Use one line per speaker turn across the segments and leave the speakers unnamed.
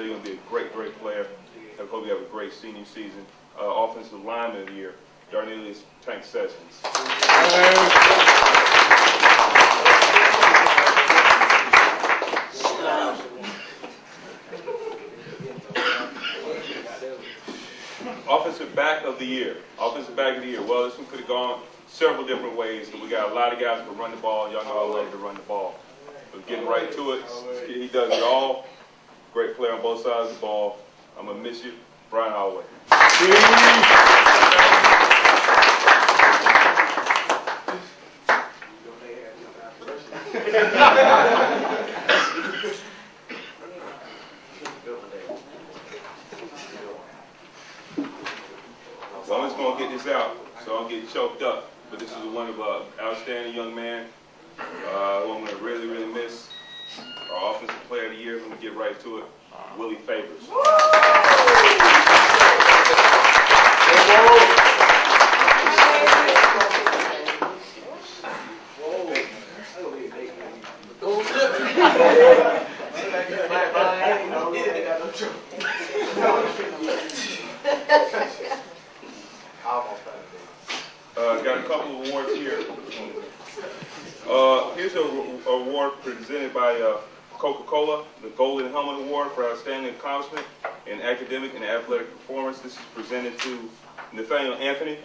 know you're going to be a great, great player. I hope you have a great senior season. Uh, offensive lineman of the year, Darnelius Tank Sessions. Offensive back of the year. Offensive back of the year. Well, this one could have gone several different ways. But we got a lot of guys who can run the ball. Young all know I love to run the ball. But getting right to it, he does it all. Great player on both sides of the ball. I'm gonna miss you, Brian Holloway. So I'm just gonna get this out, so I don't get choked up. But this is one of uh, outstanding young man, uh, who I'm gonna really, really miss. Our offensive player of the year. Let me get right to it. Willie Favors. Uh, got a couple of awards here. Uh, here's an award presented by uh, Coca-Cola, the Golden Helmet Award for Outstanding Accomplishment in Academic and Athletic Performance. This is presented to Nathaniel Anthony.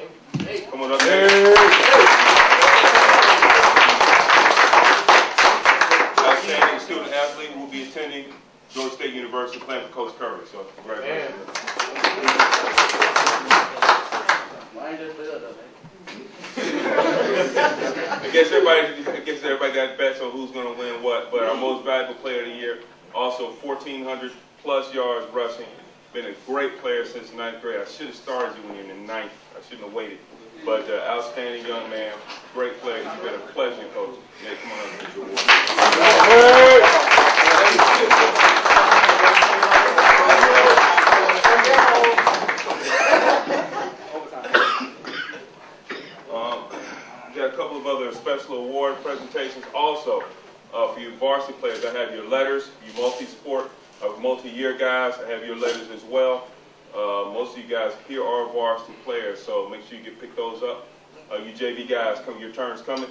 Come on up here. Outstanding student athlete will be attending Georgia State University playing for Coach Curry. So congratulations. I guess everybody, I guess everybody got bets on who's going to win what. But our most valuable player of the year, also 1,400 plus yards rushing. Been a great player since ninth grade. I should have started you when you're in the ninth. I shouldn't have waited. But uh, outstanding young man, great player. It's been a pleasure, coach. Yeah, come on up. Um, got a couple of other special award presentations also uh, for you varsity players. I have your letters, you multi-sport, uh, multi-year guys. I have your letters as well. Uh, most of you guys here are varsity players, so make sure you get pick those up. Uh, you JV guys, come your turn's coming.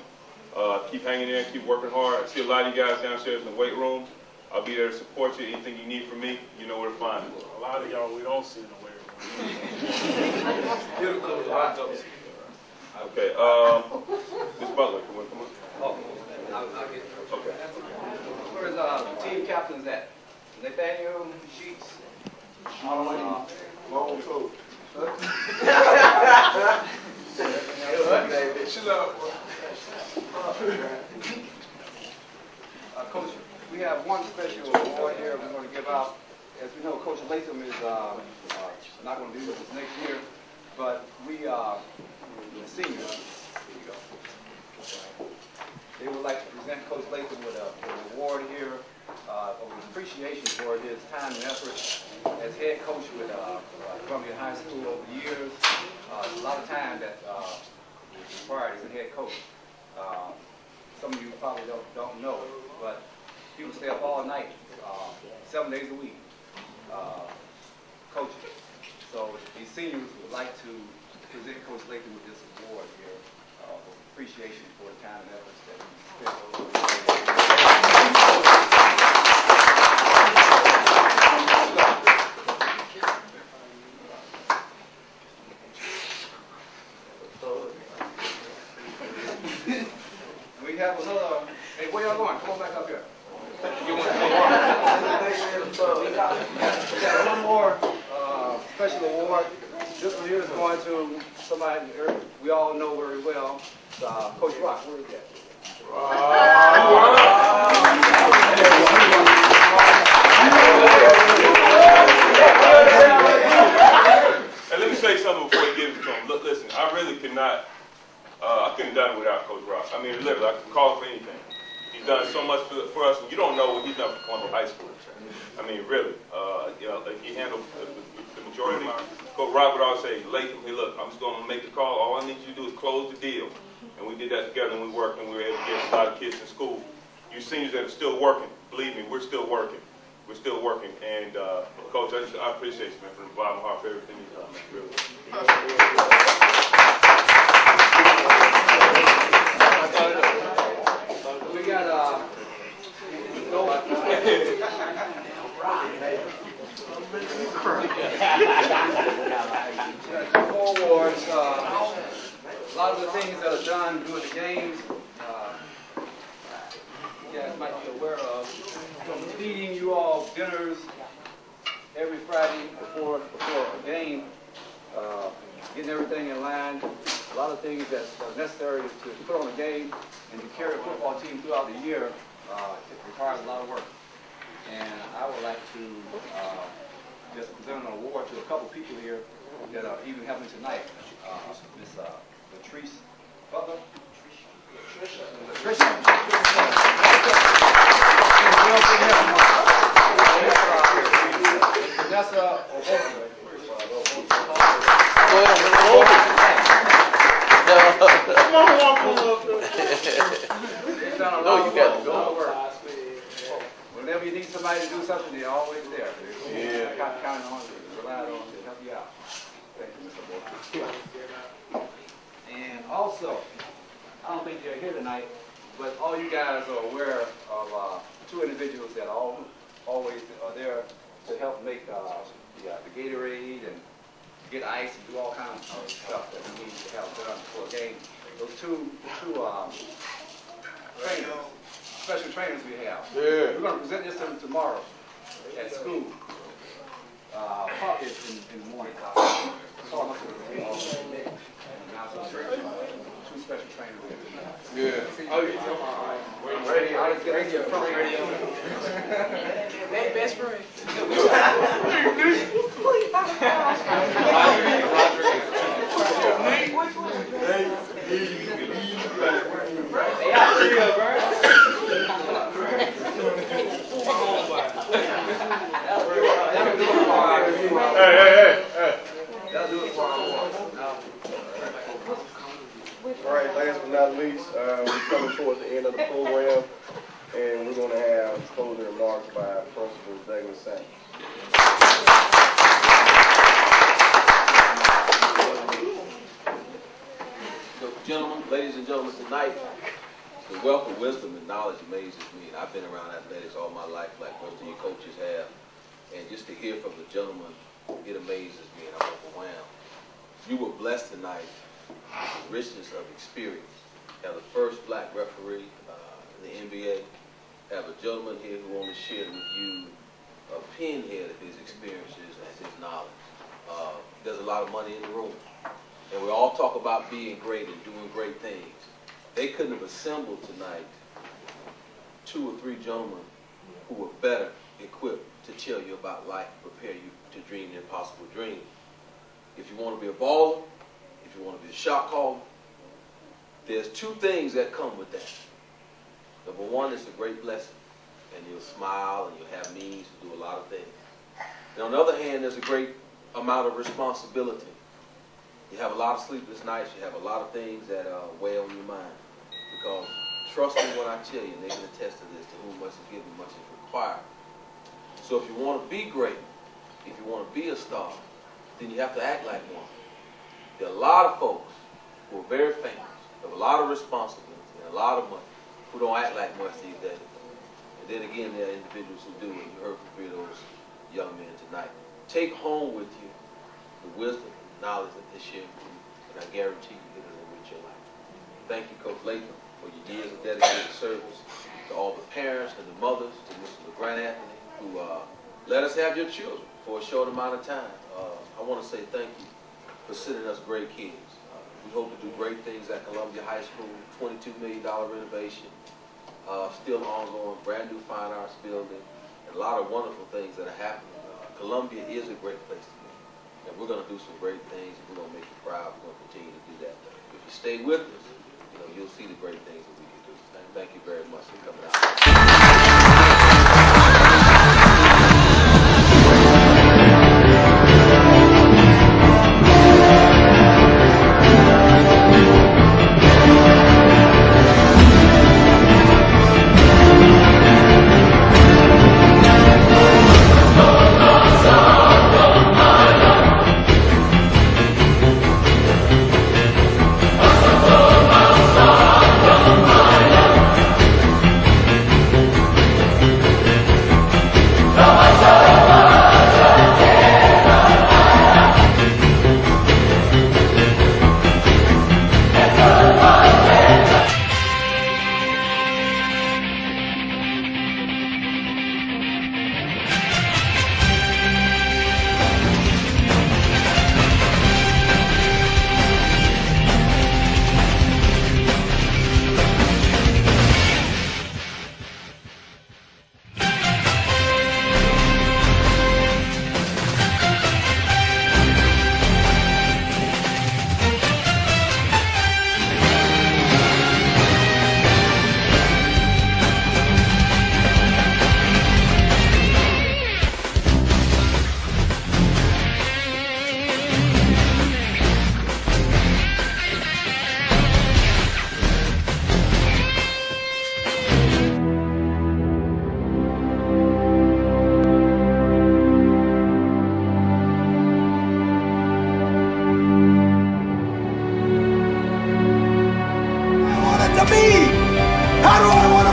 Uh, keep hanging in, keep working hard. I see a lot of you guys downstairs in the weight room. I'll be there to support you. Anything you need from me, you know where to find me.
A lot of y'all we don't see in the weight room.
Okay, um, Ms. Butler, come on, come on.
Oh, I'll, I'll get it.
Okay.
Where's, uh, team captains at? Nathaniel Sheets? Uh,
room. too.
Uh, Coach, we have one special award here we're gonna give out. As we know, Coach Latham is, uh, uh, not gonna be with us next year, but we, uh, the seniors. They would like to present Coach Latham with a, with an award here, uh, of appreciation for his time and effort as head coach with, uh, Columbia High School over the years. Uh, a lot of time that, uh, required as a head coach. Uh, some of you probably don't, don't know, but he would stay up all night, uh, seven days a week, uh, coaching. So these seniors would like to present Coach Latham with this award here, uh, appreciation for the time and efforts that he spent over the years. We have another, hey, where y'all going? Come on back up here. You want to We got we got one more, uh, special award. This one here is going to somebody we all know very well, uh, Coach Rock, where is that?
And let me say something before you give it to him. Look, listen, I really cannot, uh, I couldn't have done it without Coach Ross. I mean, literally, I can call for anything. Done so much for, for us, you don't know what he's done for Columbia High School. I mean, really, uh, you know, he handled the, the majority. Coach Rock would always say, Latham, hey, look, I'm just gonna make the call. All I need you to do is close the deal. And we did that together, and we worked, and we were able to get a lot of kids in school. You seniors that are still working, believe me, we're still working. we're still working. And uh, Coach, I, just, I appreciate you, man, from the bottom of my heart for everything you've done. Really.
We got, uh, four awards, uh, a lot of the things that are done during the games, uh, you guys might be aware of. From feeding you dinners every Friday before, before a game, uh, getting everything in line, a lot of things that are necessary to put on a game and to carry a football team throughout the year, uh, it requires a lot of work. And I would like to, uh, just present an award to a couple people here that are even helping tonight. Uh, Miss, uh, Latrice Butler. Tricia. Tricia. Vanessa Obosa. She's done a
No,
lot
you
of
got
work,
to
a lot of
go.
work. Whenever you need somebody to do something, they're always there.
Yeah.
I got count on, rely on to help you out. Thank you, Mr. Walker. And also, I don't think you're here tonight, but all you guys are aware of, uh, two individuals that all, always are there to help make, uh, the, uh, the Gatorade and get ice and do all kinds of stuff that we need to have done before a game. Those two, two, um, trainers, special trainers we have.
Yeah.
We're gonna present this to them tomorrow at school. Uh, probably in, in the morning. Call them up to the table and them. Two special trainers.
Yeah.
Oh, yeah. Radio, I'll just get you a front radio.
They best friends.
Hey, I see you, bro. That'll do it for our-
Hey, hey, hey, hey.
That'll do it for our award.
All right, last but not least, uh, we're coming towards the end of the program, and we're gonna have closing remarks by Principal Douglas Sanders.
So, Gentlemen, ladies and gentlemen, tonight, the wealth of wisdom and knowledge amazes me. And I've been around athletics all my life, like most of you coaches have. And just to hear from the gentlemen, it amazes me and I'm overwhelmed. You were blessed tonight with the richness of experience. Have the first black referee uh, in the NBA. Have a gentleman here who want to share with you a pinhead of his experiences and his knowledge. Uh, there's a lot of money in the room. And we all talk about being great and doing great things. They couldn't have assembled tonight two or three gentlemen who were better equipped to tell you about life, prepare you to dream the impossible dream. If you want to be a baller, if you want to be a shot caller, there's two things that come with that. Number one is a great blessing, and you'll smile and you'll have means to do a lot of things. And on the other hand, there's a great amount of responsibility. You have a lot of sleepless nights. You have a lot of things that uh, weigh on your mind. Because trust me when I tell you, and they can attest to this, to whom much is given, much is required. So if you want to be great, if you want to be a star, then you have to act like one. There are a lot of folks who are very famous, have a lot of responsibility, and a lot of money, who don't act like much these days. And then again, there are individuals who do, and you heard from three of those young men tonight. Take home with you the wisdom and knowledge that this with and I guarantee you it'll enrich your life. Thank you, Coach Latham, for your years of dedicated service. To all the parents and the mothers, to Mr. Lagrant Anthony, who uh, let us have your children for a short amount of time. Uh, I want to say thank you for sending us great kids. Uh, we hope to do great things at Columbia High School, $22 million renovation, uh, still ongoing, brand new fine arts building, and a lot of wonderful things that are happening. Uh, Columbia is a great place to be. And we're going to do some great things, and we're going to make you proud. We're going to continue to do that. If you stay with us, you know, you'll see the great things that we can do. And thank you very much for coming out.
to me? How do I want